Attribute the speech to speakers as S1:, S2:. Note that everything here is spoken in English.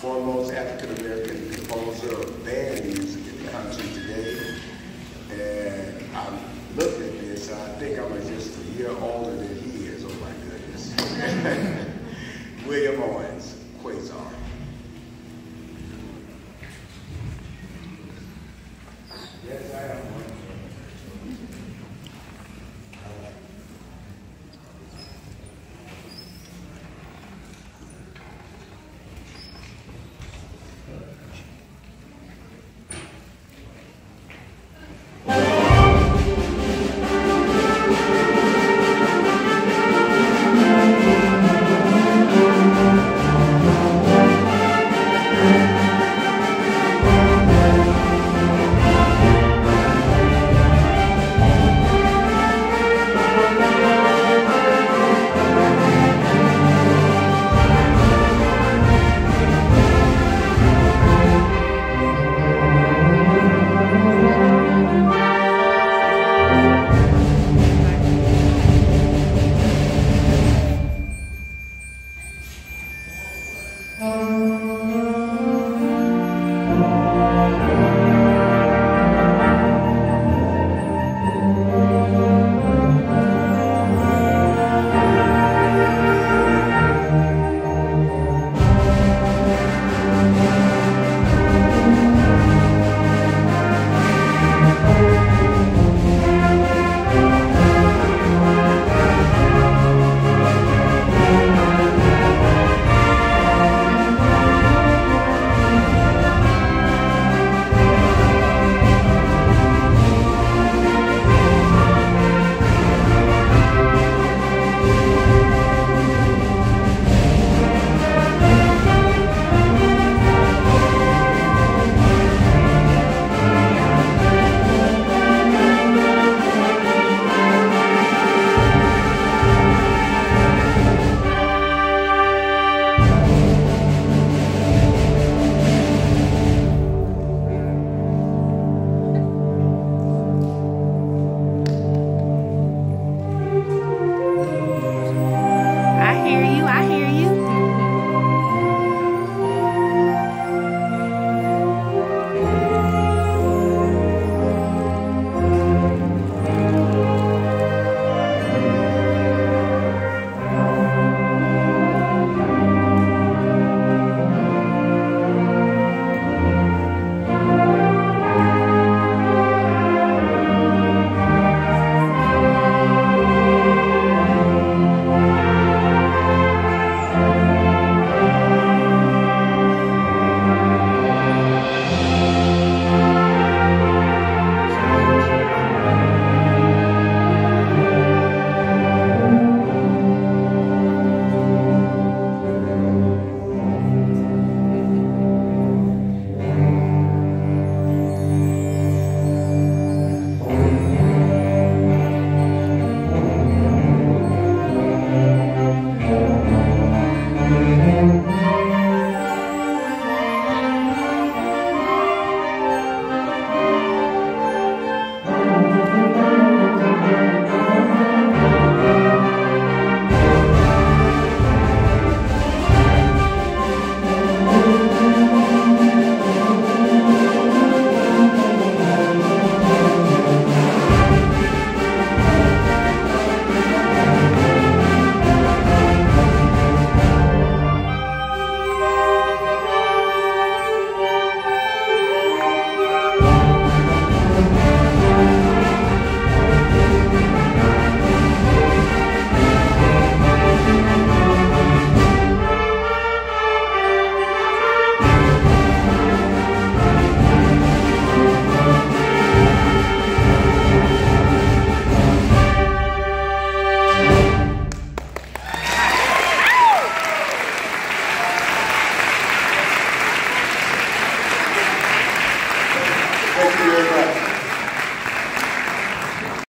S1: foremost African American composer of band music in the country today. And I looked at this, I think I was just a year older than he is. Oh my goodness. William Owens,